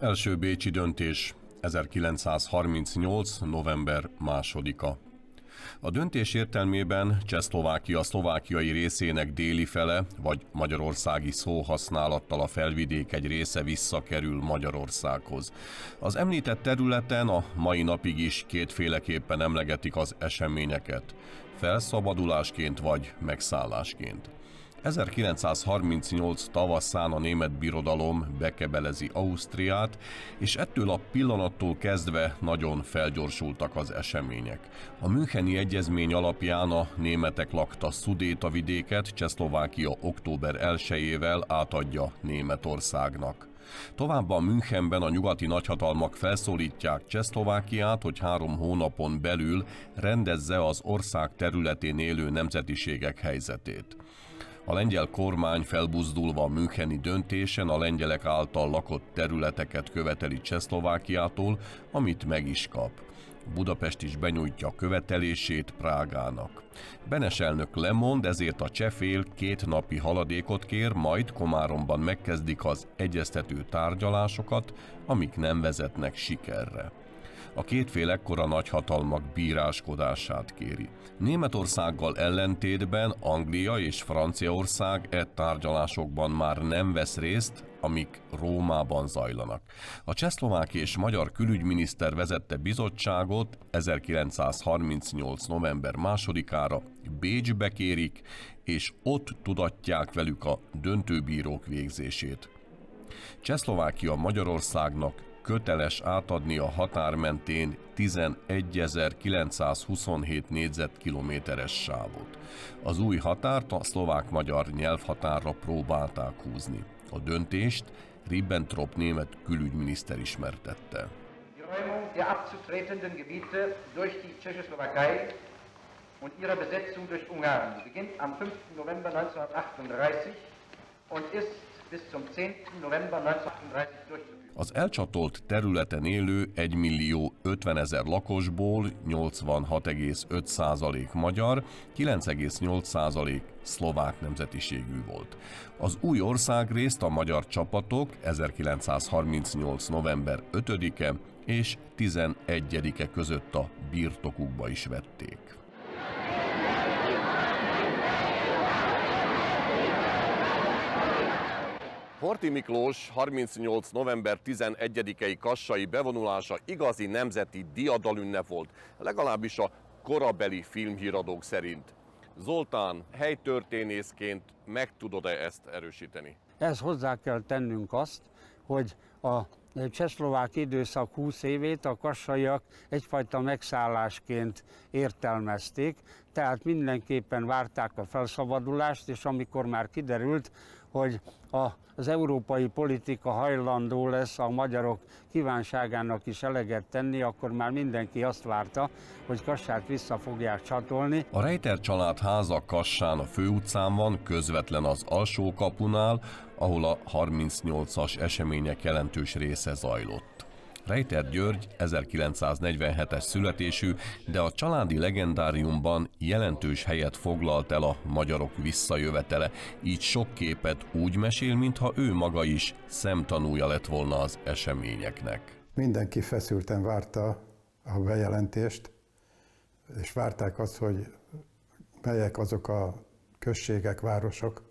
Első bécsi döntés 1938. november másodika. A döntés értelmében Csehszlovákia szlovákiai részének déli fele, vagy magyarországi szóhasználattal a felvidék egy része visszakerül Magyarországhoz. Az említett területen a mai napig is kétféleképpen emlegetik az eseményeket, felszabadulásként vagy megszállásként. 1938 tavaszán a német birodalom bekebelezi Ausztriát, és ettől a pillanattól kezdve nagyon felgyorsultak az események. A Müncheni Egyezmény alapján a németek lakta Szudéta vidéket Csehszlovákia október 1-ével átadja Németországnak. Továbbá Münchenben a nyugati nagyhatalmak felszólítják Csehszlovákiát, hogy három hónapon belül rendezze az ország területén élő nemzetiségek helyzetét. A lengyel kormány felbuzdulva a Müncheni döntésen a lengyelek által lakott területeket követeli Csehszlovákiától, amit meg is kap. Budapest is benyújtja a követelését Prágának. Benes elnök lemond, ezért a csefél két napi haladékot kér, majd Komáromban megkezdik az egyeztető tárgyalásokat, amik nem vezetnek sikerre a két fél ekkora nagyhatalmak bíráskodását kéri. Németországgal ellentétben Anglia és Franciaország e tárgyalásokban már nem vesz részt, amik Rómában zajlanak. A csehszlovák és magyar külügyminiszter vezette bizottságot 1938. november másodikára Bécsbe kérik, és ott tudatják velük a döntőbírók végzését. Csehszlovákia Magyarországnak köteles átadni a határ mentén 11.927 négyzetkilométeres sávot. Az új határt a szlovák-magyar nyelvhatárra próbálták húzni. A döntést Ribbentrop német külügyminiszter ismertette. Und ihre Besetzung durch Ungarn beginnt am 5. November 1938 und ist bis zum 10. November 1938 durchzuführen. Az elcsatolt területen élő 1 millió 50 ezer lakosból 86,5% magyar, 9,8% szlovák nemzetiségű volt. Az új országrészt a magyar csapatok 1938. november 5-e és 11-e között a birtokukba is vették. Horti Miklós 38. november 11-i kassai bevonulása igazi nemzeti diadalünnep volt, legalábbis a korabeli filmhíradók szerint. Zoltán, helytörténészként meg tudod-e ezt erősíteni? Ez hozzá kell tennünk azt, hogy a csehszlovák időszak 20 évét a kassaiak egyfajta megszállásként értelmezték, tehát mindenképpen várták a felszabadulást, és amikor már kiderült, hogy az európai politika hajlandó lesz a magyarok kívánságának is eleget tenni, akkor már mindenki azt várta, hogy Kassát vissza fogják csatolni. A Reiter család háza Kassán a főutcán van, közvetlen az alsó kapunál, ahol a 38-as események jelentős része zajlott. Reiter György 1947-es születésű, de a családi legendáriumban jelentős helyet foglalt el a magyarok visszajövetele, így sok képet úgy mesél, mintha ő maga is szemtanúja lett volna az eseményeknek. Mindenki feszülten várta a bejelentést, és várták azt, hogy melyek azok a községek, városok,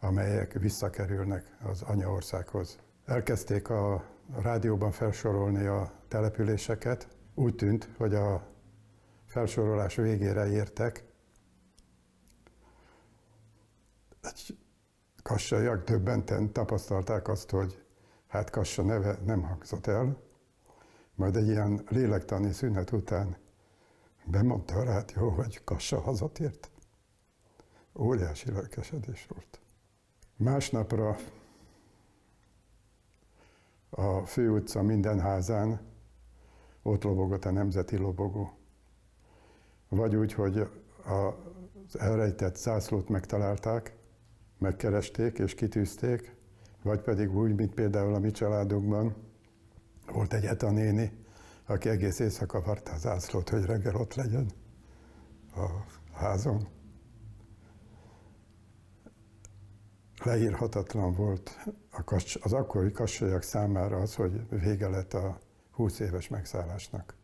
amelyek visszakerülnek az anyaországhoz. Elkezdték a rádióban felsorolni a településeket. Úgy tűnt, hogy a felsorolás végére értek. Egy kassaiak többenten tapasztalták azt, hogy hát Kassa neve nem hangzott el, majd egy ilyen lélektani szünet után bemondta a rádió, hogy Kassa hazatért. Óriási lelkesedés volt. Másnapra a főutca minden házán ott lobogott a nemzeti lobogó. Vagy úgy, hogy az elrejtett zászlót megtalálták, megkeresték és kitűzték, vagy pedig úgy, mint például a mi családunkban, volt egy Eta néni, aki egész éjszaka várta az zászlót, hogy reggel ott legyen a házon. Leírhatatlan volt az akkori kassaiak számára az, hogy vége lett a 20 éves megszállásnak.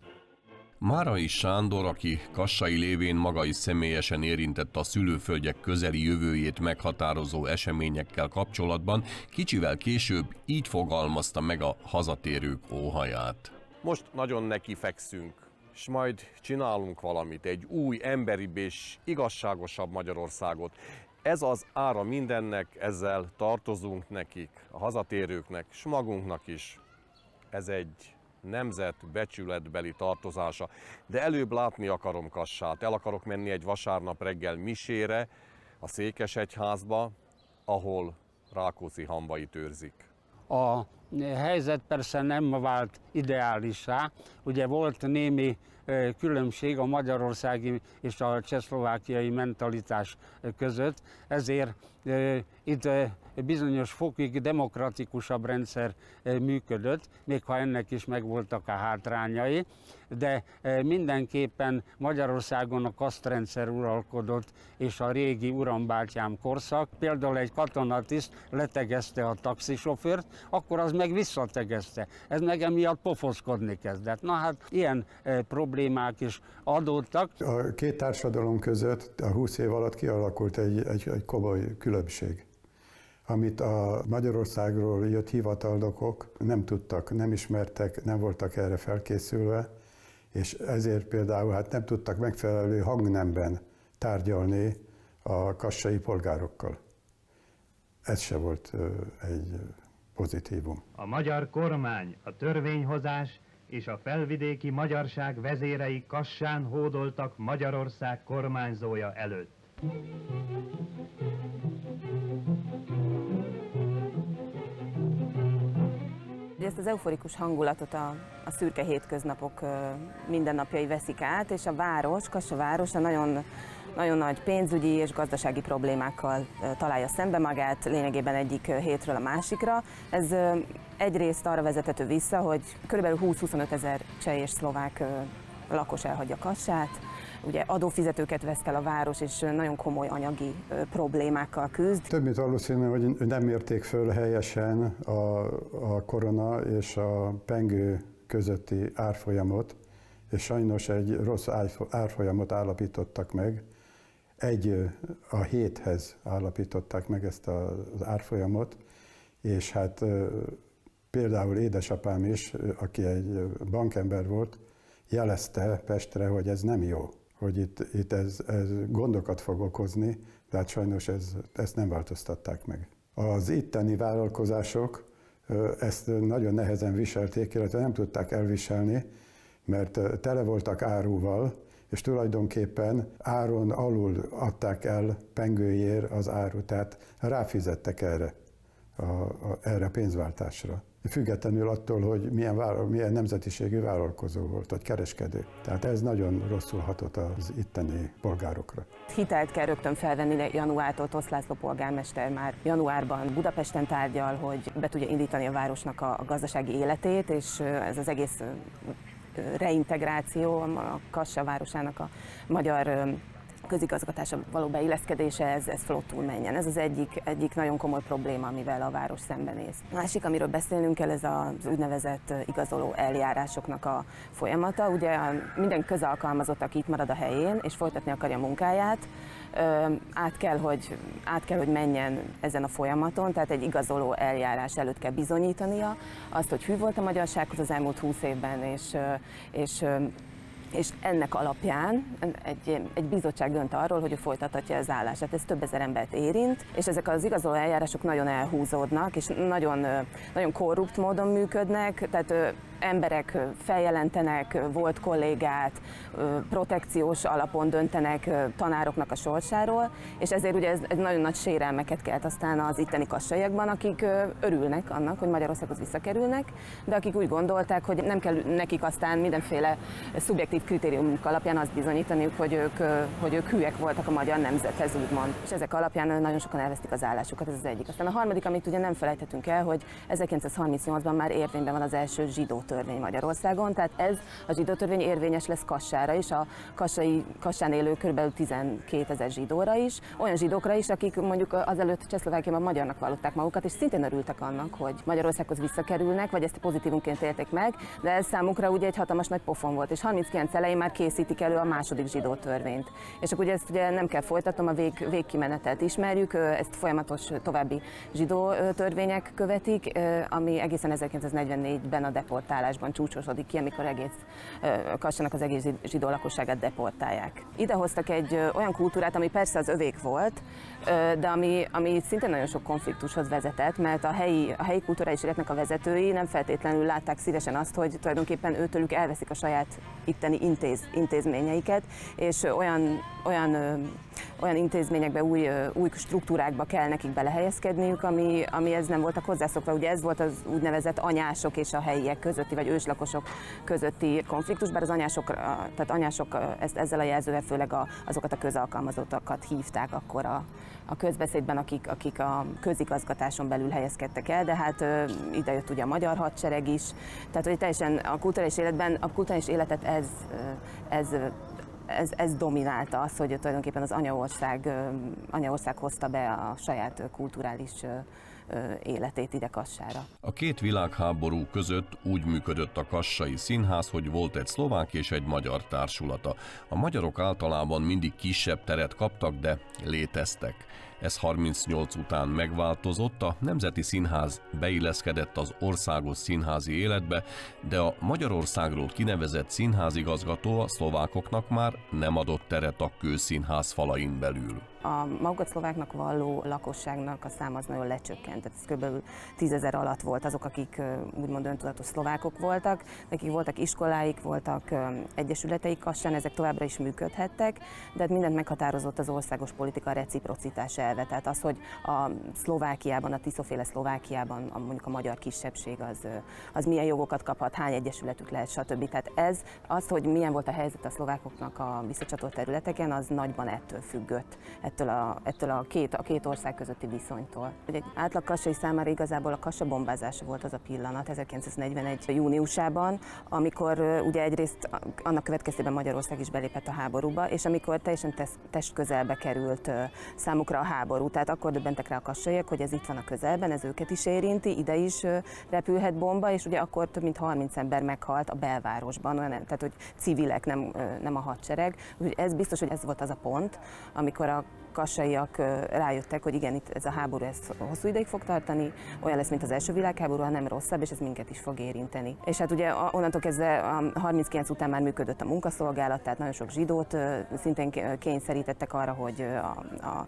Márai Sándor, aki kassai lévén maga is személyesen érintett a szülőföldjek közeli jövőjét meghatározó eseményekkel kapcsolatban, kicsivel később így fogalmazta meg a hazatérők óhaját. Most nagyon neki fekszünk, és majd csinálunk valamit, egy új, emberibb és igazságosabb Magyarországot. Ez az ára mindennek, ezzel tartozunk nekik, a hazatérőknek, és magunknak is. Ez egy nemzet becsületbeli tartozása. De előbb látni akarom Kassát. El akarok menni egy vasárnap reggel misére a Székesegyházba, ahol Rákóczi hambait őrzik. A helyzet persze nem vált ideálisá. Ugye volt némi különbség a magyarországi és a csehszlovákiai mentalitás között, ezért itt bizonyos fokig demokratikusabb rendszer működött, még ha ennek is megvoltak a hátrányai, de mindenképpen Magyarországon a kasztrendszer uralkodott, és a régi urambátyám korszak. Például egy katonatiszt letegezte a taxisofőrt, akkor az meg visszategezte. Ez meg emiatt pofoszkodni kezdett. Na hát ilyen problémák is adódtak. A két társadalom között a 20 év alatt kialakult egy, egy, egy komoly különbség amit a Magyarországról jött hivatalnokok nem tudtak, nem ismertek, nem voltak erre felkészülve, és ezért például hát nem tudtak megfelelő hangnemben tárgyalni a kassai polgárokkal. Ez se volt egy pozitívum. A magyar kormány, a törvényhozás és a felvidéki magyarság vezérei kassán hódoltak Magyarország kormányzója előtt. Ezt az euforikus hangulatot a, a szürke hétköznapok mindennapjai veszik át, és a város, Kassa városa nagyon, nagyon nagy pénzügyi és gazdasági problémákkal találja szembe magát, lényegében egyik hétről a másikra. Ez egyrészt arra vezethető vissza, hogy kb. 20-25 ezer cseh és szlovák lakos elhagyja Kassát, ugye adófizetőket vesztel a város, és nagyon komoly anyagi problémákkal küzd. Több mint valószínű, hogy nem érték föl helyesen a, a korona és a pengő közötti árfolyamot, és sajnos egy rossz árfolyamot állapítottak meg. Egy a héthez állapították meg ezt az árfolyamot, és hát például édesapám is, aki egy bankember volt, jelezte Pestre, hogy ez nem jó hogy itt, itt ez, ez gondokat fog okozni, tehát sajnos ez, ezt nem változtatták meg. Az itteni vállalkozások ezt nagyon nehezen viselték, illetve nem tudták elviselni, mert tele voltak áruval, és tulajdonképpen áron alul adták el pengőjér az áru, tehát ráfizettek erre, a, a, erre a pénzváltásra függetlenül attól, hogy milyen, vállal, milyen nemzetiségű vállalkozó volt, vagy kereskedő. Tehát ez nagyon rosszul hatott az itteni polgárokra. Hitelt kell rögtön felvenni januártól, Tosz László polgármester már januárban Budapesten tárgyal, hogy be tudja indítani a városnak a gazdasági életét, és ez az egész reintegráció a Kassa városának a magyar közigazgatása való beilleszkedése, ez, ez flottul menjen. Ez az egyik, egyik nagyon komoly probléma, amivel a város szembenéz. Másik, amiről beszélnünk kell, ez az úgynevezett igazoló eljárásoknak a folyamata. Ugye minden közalkalmazott, aki itt marad a helyén, és folytatni akarja a munkáját, át kell, hogy, át kell, hogy menjen ezen a folyamaton, tehát egy igazoló eljárás előtt kell bizonyítania azt, hogy hű volt a magyarsághoz az elmúlt húsz évben, és, és és ennek alapján egy, egy bizottság dönt arról, hogy ő folytathatja az állását. Ez több ezer embert érint, és ezek az igazoló eljárások nagyon elhúzódnak, és nagyon, nagyon korrupt módon működnek, tehát emberek feljelentenek volt kollégát, protekciós alapon döntenek tanároknak a sorsáról, és ezért ugye ez, nagyon nagy sérelmeket kelt aztán az itteni kassaiakban, akik örülnek annak, hogy Magyarországhoz visszakerülnek, de akik úgy gondolták, hogy nem kell nekik aztán mindenféle szubjektív kritériumok alapján azt bizonyítaniuk, hogy ők, hogy ők hülyek voltak a magyar nemzethez, úgymond. És ezek alapján nagyon sokan elvesztik az állásukat, ez az egyik. Aztán a harmadik, amit ugye nem felejthetünk el, hogy 1938-ban már érvényben van az első zsidó törvény Magyarországon, tehát ez a zsidó törvény érvényes lesz Kassára is, a kassai, Kassán élő kb. 12 ezer zsidóra is, olyan zsidókra is, akik mondjuk azelőtt Csehszlovákiában magyarnak vallották magukat, és szintén örültek annak, hogy Magyarországhoz visszakerülnek, vagy ezt pozitívunként élték meg, de ez számukra ugye egy hatalmas nagy pofon volt, és 39 elején már készítik elő a második zsidó törvényt. És akkor ugye ezt ugye nem kell folytatnom, a vég, végkimenetelt ismerjük, ezt folyamatos további zsidó törvények követik, ami egészen 1944-ben a deportálásban csúcsosodik ki, amikor egész Kassának az egész zsidó lakosságát deportálják. Idehoztak egy olyan kultúrát, ami persze az övék volt, de ami, ami szintén nagyon sok konfliktushoz vezetett, mert a helyi, a helyi kulturális életnek a vezetői nem feltétlenül látták szívesen azt, hogy tulajdonképpen őtőlük elveszik a saját itteni intéz, intézményeiket, és olyan, olyan, olyan intézményekbe, új, új struktúrákba kell nekik belehelyezkedniük, ami, ami ez nem voltak hozzászokva. Ugye ez volt az úgynevezett anyások és a helyiek közötti, vagy őslakosok közötti konfliktus, bár az anyások, tehát anyások ezt, ezzel a jelzővel főleg a, azokat a közalkalmazottakat hívták akkor a, a közbeszédben, akik, akik a közigazgatáson belül helyezkedtek el, de hát ide jött ugye a magyar hadsereg is, tehát hogy teljesen a kulturális életben, a kulturális életet ez, ez ez, ez dominálta az, hogy tulajdonképpen az anyaország, anyaország hozta be a saját kulturális életét ide Kassára. A két világháború között úgy működött a Kassai Színház, hogy volt egy szlovák és egy magyar társulata. A magyarok általában mindig kisebb teret kaptak, de léteztek. Ez 38 után megváltozott, a Nemzeti Színház beilleszkedett az országos színházi életbe, de a Magyarországról kinevezett színházigazgató a szlovákoknak már nem adott teret a kőszínház falain belül a magukat szlováknak valló lakosságnak a száma az nagyon lecsökkent. Tehát ez kb. tízezer alatt volt azok, akik úgymond öntudatos szlovákok voltak, nekik voltak iskoláik, voltak egyesületeik kassán, ezek továbbra is működhettek, de hát mindent meghatározott az országos politika reciprocitás elve. Tehát az, hogy a Szlovákiában, a Tiszoféle Szlovákiában a, mondjuk a magyar kisebbség az, az milyen jogokat kaphat, hány egyesületük lehet, stb. Tehát ez, az, hogy milyen volt a helyzet a szlovákoknak a visszacsatolt területeken, az nagyban ettől függött ettől a, ettől a, két, a két ország közötti viszonytól. Egy átlag kassai számára igazából a kassa bombázása volt az a pillanat 1941. júniusában, amikor ugye egyrészt annak következtében Magyarország is belépett a háborúba, és amikor teljesen test közelbe került számukra a háború. Tehát akkor döbbentek rá a kassaiak, hogy ez itt van a közelben, ez őket is érinti, ide is repülhet bomba, és ugye akkor több mint 30 ember meghalt a belvárosban, tehát hogy civilek, nem, nem a hadsereg. Úgyhogy ez biztos, hogy ez volt az a pont, amikor a kassaiak rájöttek, hogy igen, itt ez a háború ez hosszú ideig fog tartani, olyan lesz, mint az első világháború, ha nem rosszabb, és ez minket is fog érinteni. És hát ugye onnantól kezdve a 39 után már működött a munkaszolgálat, tehát nagyon sok zsidót szintén kényszerítettek arra, hogy a, a,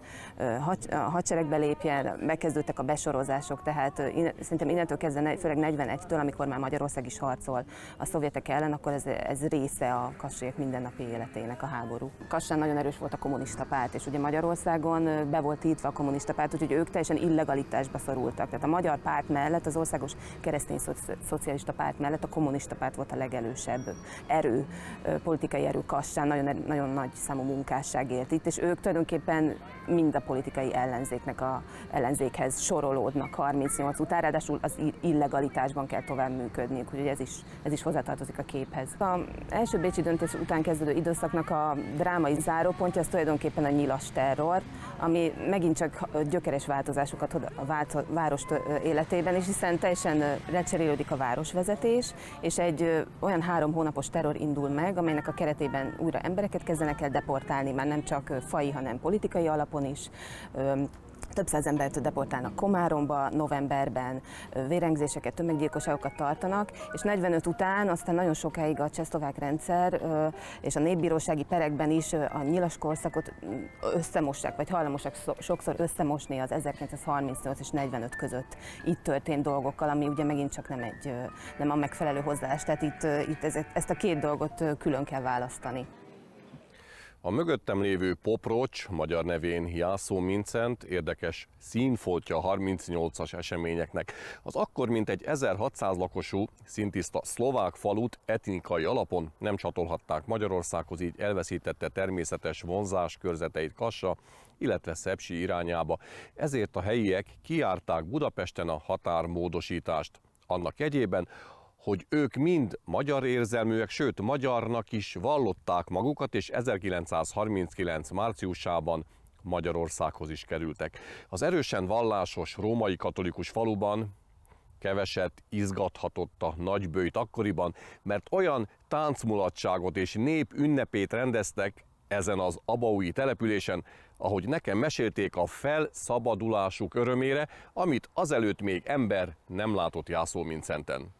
a hadseregbe lépjen, megkezdődtek a besorozások, tehát szerintem innentől kezdve, főleg 41-től, amikor már Magyarország is harcol a szovjetek ellen, akkor ez, ez része a kassaiak mindennapi életének a háború. Kassán nagyon erős volt a kommunista párt, és ugye Magyarország Magyarországon be volt ítva a kommunista párt, úgyhogy ők teljesen illegalitásba szorultak. Tehát a magyar párt mellett, az országos keresztény szocialista párt mellett a kommunista párt volt a legelősebb erő, politikai erő kassán, nagyon, nagyon nagy számú munkásság élt itt, és ők tulajdonképpen mind a politikai ellenzéknek a ellenzékhez sorolódnak 38 után, ráadásul az illegalitásban kell tovább működniük, úgyhogy ez is, ez is hozzátartozik a képhez. A első bécsi döntés után kezdődő időszaknak a drámai zárópontja az tulajdonképpen a nyilas terror, terror, ami megint csak gyökeres változásokat hoz a város életében, és hiszen teljesen lecserélődik a városvezetés, és egy olyan három hónapos terror indul meg, amelynek a keretében újra embereket kezdenek el deportálni, már nem csak fai, hanem politikai alapon is. Több száz embert deportálnak Komáromba, novemberben vérengzéseket, tömeggyilkosságokat tartanak, és 45 után aztán nagyon sokáig a csehszlovák rendszer és a népbírósági perekben is a nyilas korszakot összemossák, vagy hajlamosak sokszor összemosni az 1938 és 45 között itt történt dolgokkal, ami ugye megint csak nem, egy, nem a megfelelő hozzáállás. Tehát itt, itt ezt a két dolgot külön kell választani. A mögöttem lévő Poprocs, magyar nevén Jászó Mincent, érdekes színfoltja a 38-as eseményeknek. Az akkor mintegy 1600 lakosú, szintiszta szlovák falut etnikai alapon nem csatolhatták Magyarországhoz, így elveszítette természetes vonzás körzeteit Kassa, illetve Szepsi irányába. Ezért a helyiek kiárták Budapesten a határmódosítást. Annak egyében, hogy ők mind magyar érzelműek, sőt magyarnak is vallották magukat, és 1939 márciusában Magyarországhoz is kerültek. Az erősen vallásos római katolikus faluban keveset izgathatott a nagybőjt akkoriban, mert olyan táncmulatságot és nép ünnepét rendeztek ezen az abaui településen, ahogy nekem mesélték a felszabadulásuk örömére, amit azelőtt még ember nem látott Jászolmincenten.